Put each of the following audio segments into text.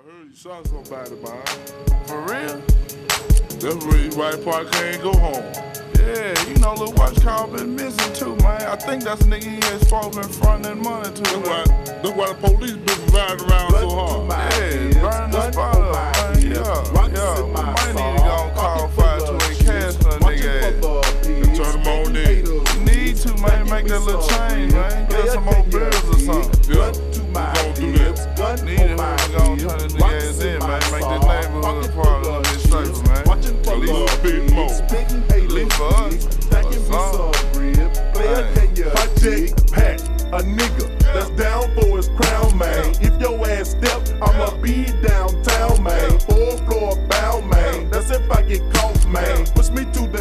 I heard you shot somebody, man. For real? That's the reason why Park can't go home. Yeah, you know, Lil Watch Call been missing too, man. I think that's a nigga he had supposed been fronting money to. That's why, that's why the police been riding around so hard. Yeah, burn the spot Little change, man. Get some more bills or something. Yeah, we gonna do that. Need it, man. Gon' turn this nigga ass in, man. Make this neighborhood part a little bit safer, man. A little bit more. At least for us. Project Pat, a nigga that's down for his crown, man. If your ass step, I'ma be downtown, man. Fourth floor bound, man. That's if I get caught, man. Push me to the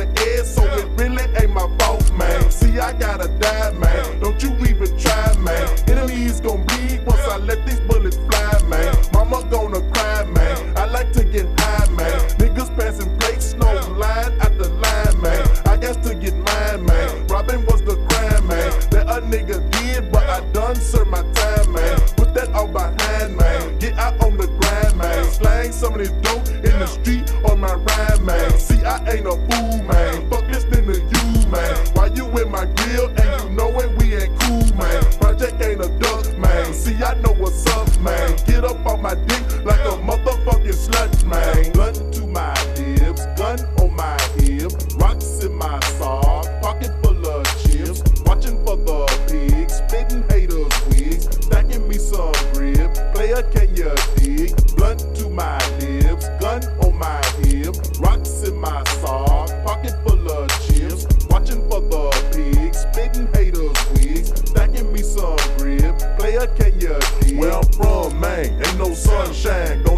let these bullets fly, man. Mama gonna cry, man. I like to get high, man. Niggas passing plates, no line after line, man. I got to get mine, man. Robin was the crime, man. That a nigga did, but I done served my time, man. Put that all behind, man. Get out on the grind, man. Slang some of this on my dick like a motherfucking slut, man. Gun to my hips, gun on my hip, rocks in my sock, pocket full of chips, watching for the pigs, spitting haters wigs, stacking me some grip. Player, can you dig? Blunt to my lips, gun on my hip, rocks in my sock, pocket full of chips, watching for the pigs, spitting haters wigs, stacking me some grip. Player, can you dig? Where I'm ain't no sunshine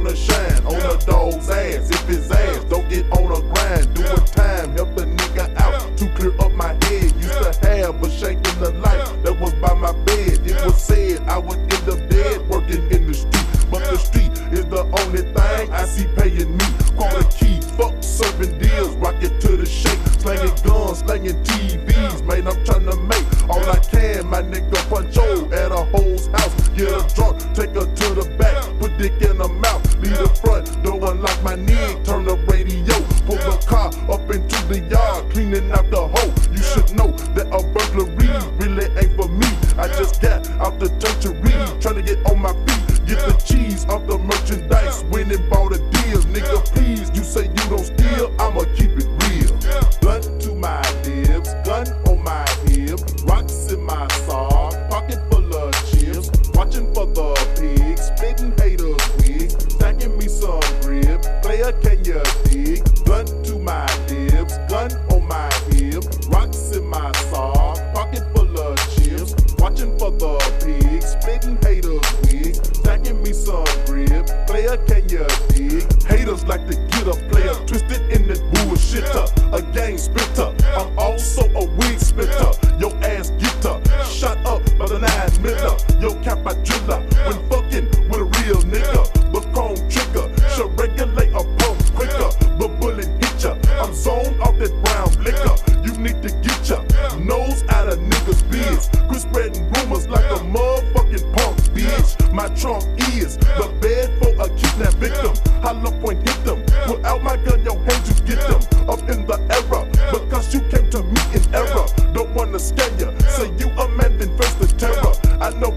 up into the yard, cleaning out the hole. You should know that a burglary really ain't for me. I just got out the tertiary, trying to get on my feet, get the cheese off the merchandise, can you dig? Haters like to With my gun, hands angels get yeah. them up in the error. Yeah. Because you came to me in error. Don't wanna scare ya. so you a man, then face the terror. I know